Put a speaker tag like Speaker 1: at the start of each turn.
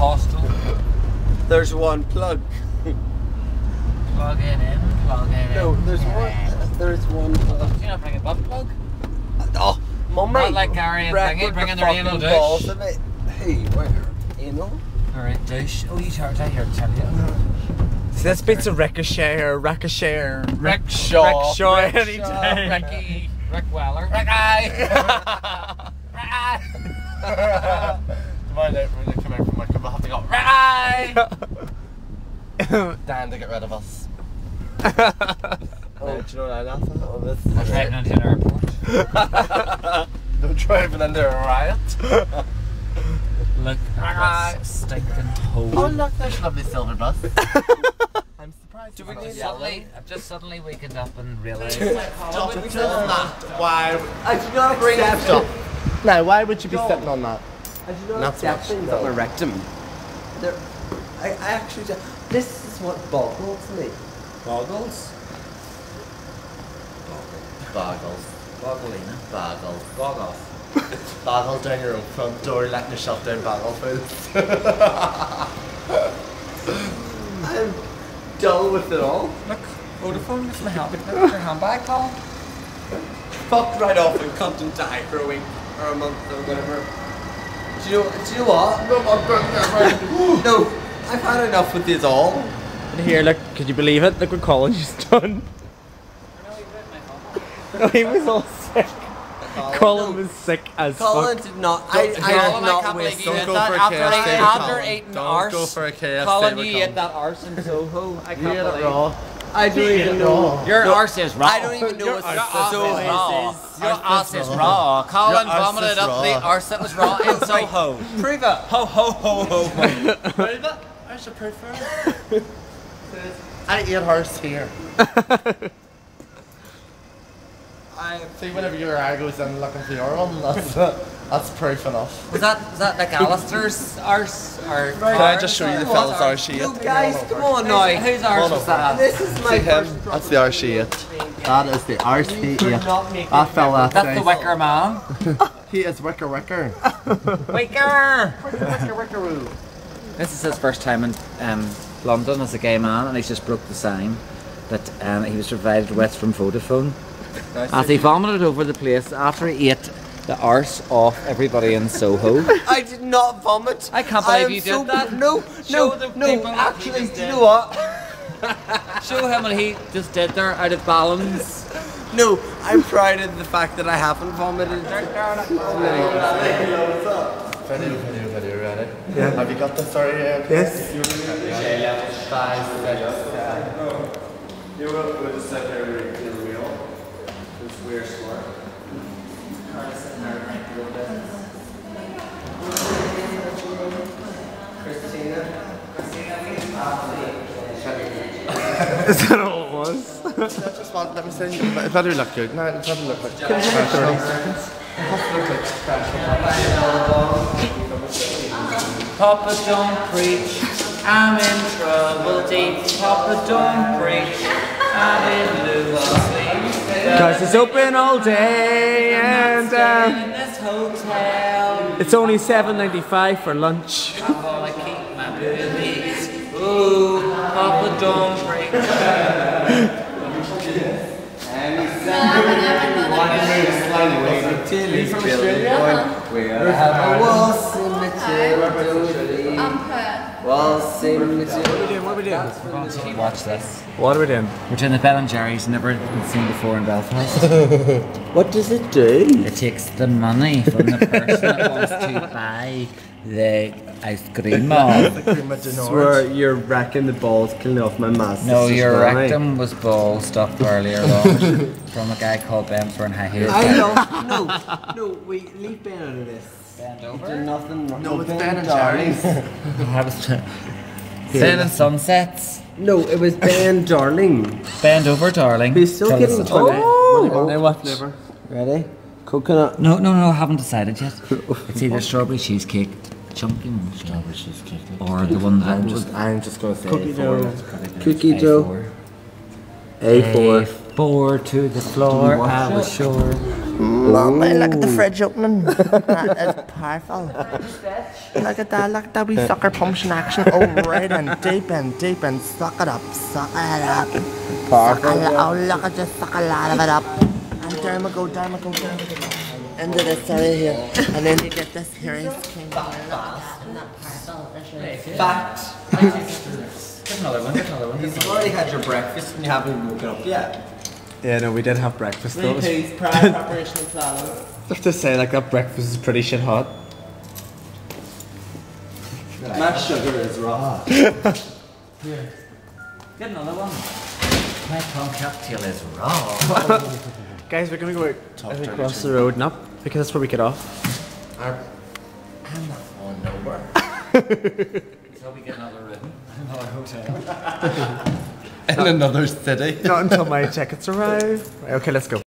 Speaker 1: hostel.
Speaker 2: There's one plug.
Speaker 1: Plug it in, plug it
Speaker 2: No,
Speaker 1: in.
Speaker 2: there's one. There's one plug.
Speaker 1: You not bring a butt plug?
Speaker 2: Uh, oh, mummy.
Speaker 1: Not like Gary and
Speaker 2: Record
Speaker 1: Thingy bringing
Speaker 2: the
Speaker 1: their anal
Speaker 2: fucking
Speaker 1: douche.
Speaker 2: balls of it. Hey, where? Anal?
Speaker 1: Alright, douche. Oh, you charge. I hear tell you.
Speaker 3: See, this bit's a ricochet or ricochet.
Speaker 2: Rickshaw.
Speaker 3: Rickshaw any day.
Speaker 1: Ricky. Rick Weller.
Speaker 2: Ricky.
Speaker 4: Mind out when they come out from work, to. Dan to get rid of us.
Speaker 2: Oh, do you know what I laugh at? Oh, this
Speaker 1: I was driving into an airport.
Speaker 4: No driving under a riot.
Speaker 1: Look at this stinking hole.
Speaker 4: Oh look, there's a lovely silver bus. I'm surprised.
Speaker 1: Do we
Speaker 4: it's
Speaker 1: need
Speaker 4: not
Speaker 1: suddenly? I've just suddenly wakened up and realised.
Speaker 4: Stop it, not. Why?
Speaker 2: I do not bring
Speaker 4: Stop. Now, why would you be sitting on that?
Speaker 2: I do not
Speaker 4: Not so
Speaker 2: accept
Speaker 4: much,
Speaker 2: things
Speaker 4: no.
Speaker 2: on my rectum. They're, I, I actually do. This is what boggles me.
Speaker 1: Goggles.
Speaker 4: Boggles.
Speaker 1: Bogglina.
Speaker 4: Boggles.
Speaker 1: Bog off.
Speaker 4: Boggle down your own front door, letting yourself down boggle food.
Speaker 2: I'm dull with it all.
Speaker 1: Look, Vodafone, it's my hand, your handbag, Colin.
Speaker 2: Fucked right off and cut and die for a week or a month or whatever. Do you know, do you know what? no, I've had enough with this all.
Speaker 3: And here, look, could you believe it? Look what Colin just done. No, he was all sick. Colin was sick as
Speaker 2: Colin
Speaker 3: fuck.
Speaker 2: did not. I, I
Speaker 1: Colin,
Speaker 2: did
Speaker 1: I
Speaker 2: not
Speaker 1: can't believe you
Speaker 4: Don't
Speaker 1: did
Speaker 4: go
Speaker 1: that
Speaker 4: for a
Speaker 1: after,
Speaker 4: KFC
Speaker 1: eating-
Speaker 4: with
Speaker 1: after
Speaker 4: Colin.
Speaker 1: eating
Speaker 4: Don't
Speaker 1: arse.
Speaker 4: go for a KFC
Speaker 1: Colin,
Speaker 4: with
Speaker 1: you ate that arse in Soho. Oh, I can't
Speaker 4: You ate it
Speaker 1: believe
Speaker 4: raw.
Speaker 2: I don't even know.
Speaker 1: Your arse is raw.
Speaker 2: I don't even know what
Speaker 1: Your
Speaker 2: so
Speaker 1: arse is raw.
Speaker 2: is.
Speaker 1: Your arse is raw. Colin
Speaker 4: Your
Speaker 1: vomited
Speaker 4: is
Speaker 1: up the arse that was raw in Soho.
Speaker 2: Prove it. Ho ho ho ho ho.
Speaker 4: Prove it. I should prefer. I ate horse here.
Speaker 2: I
Speaker 4: See, whenever your eye goes in looking for your one, that's, that's proof enough.
Speaker 1: Was that was that like Alistair's arse or?
Speaker 4: Can I just show you the fella's arse she
Speaker 2: You
Speaker 4: ate?
Speaker 2: guys, come on now.
Speaker 1: Whose arse was that?
Speaker 2: This is my
Speaker 4: See him?
Speaker 2: first
Speaker 4: That's the arse she ate. That is the arse he ate.
Speaker 2: not make
Speaker 4: That fella.
Speaker 1: That's the Wicker Man.
Speaker 4: He is wicker wicker.
Speaker 1: Wicker.
Speaker 4: wicker wickeroo.
Speaker 1: This is his first time in um, London as a gay man, and he's just broke the sign that um, he was provided with from Vodafone. As he vomited over the place after he ate the arse off everybody in Soho.
Speaker 2: I did not vomit.
Speaker 1: I can't believe
Speaker 2: am
Speaker 1: you
Speaker 2: so
Speaker 1: did that.
Speaker 2: No,
Speaker 1: Show
Speaker 2: no, no.
Speaker 1: people what you
Speaker 2: Actually, do you know what?
Speaker 1: Show him what he just did there out of balance.
Speaker 2: No, I'm proud of the fact that I haven't vomited.
Speaker 4: Video, video, video, ready? Yeah. Have you got the story here?
Speaker 3: Uh, yes.
Speaker 4: Five, six, seven.
Speaker 2: You will oh, just sit there in the wheel. It's
Speaker 3: Is that all it was?
Speaker 4: Just one, let me see. It better look good. No, it better look like professional.
Speaker 1: Papa don't preach, I'm in trouble deep. Papa don't preach, I'm in loose sleep.
Speaker 3: Cause it's open all day and uh,
Speaker 1: in this hotel.
Speaker 3: It's only seven ninety five for lunch.
Speaker 1: I wanna keep my boobies. Ooh, Papa don't preach.
Speaker 2: Where have a wall cemetery. Wall cemetery.
Speaker 3: What are we doing?
Speaker 1: Watch this.
Speaker 3: What are we doing?
Speaker 1: We're doing the Ben and Jerry's, never been seen before in Belfast.
Speaker 2: What does it do?
Speaker 1: It takes the money from the person that wants to buy the ice cream of.
Speaker 2: Swear you're wrecking the balls, killing off my mask.
Speaker 1: No, your rectum was ball stuck earlier on from a guy called Ben for an high heels.
Speaker 2: I know. No, no, wait, leave Ben out of this.
Speaker 1: Bend
Speaker 2: Do
Speaker 1: over.
Speaker 2: nothing wrong.
Speaker 4: No, it's
Speaker 2: Ben
Speaker 4: Ben and
Speaker 2: Darling.
Speaker 4: Jerry's.
Speaker 1: I was Sailing sunsets.
Speaker 2: No, it was Ben Darling.
Speaker 1: Bend over, darling.
Speaker 2: He's still
Speaker 1: Tell
Speaker 2: getting
Speaker 1: us-
Speaker 2: oh,
Speaker 3: Now watch.
Speaker 2: Ready? Coconut.
Speaker 1: No, no, no, I haven't decided yet. It's either strawberry cheesecake, chunky one,
Speaker 4: Strawberry cheesecake.
Speaker 1: or the one that
Speaker 4: I'm
Speaker 1: was
Speaker 4: just, I'm just gonna say
Speaker 2: Cookie
Speaker 4: four,
Speaker 2: dough.
Speaker 4: that's.
Speaker 2: Cookie dough.
Speaker 1: A4.
Speaker 2: A4.
Speaker 1: To the floor, I was
Speaker 2: it?
Speaker 1: sure.
Speaker 4: Mommy, look at the fridge opening. that is powerful. Look at that, look at that wee sucker pumps in action. Oh, right and deep and deep and Suck it up, suck it up. Suck it up. Oh, look at just suck a lot of it up. And down we go, down we go, down we go. Into this area here. And then you get this here is king. Look at that, and that powerful. This is-
Speaker 2: Fact.
Speaker 1: Get another one. Get another one.
Speaker 2: You've already had your breakfast and you haven't even woken up yet.
Speaker 3: Yeah, no, we did have breakfast though. I
Speaker 4: Three peas, prior preparation and planning.
Speaker 3: have to say, like, that breakfast is pretty shit hot.
Speaker 2: My sugar is raw. Here.
Speaker 1: Get another one. My tongue cocktail is raw.
Speaker 3: Guys, we're gonna go out across the road and up because that's where we get off.
Speaker 4: I'm not going nowhere.
Speaker 1: so we get another room, another hotel.
Speaker 2: In another city.
Speaker 3: Not until my tickets arrive. Right, okay, let's go.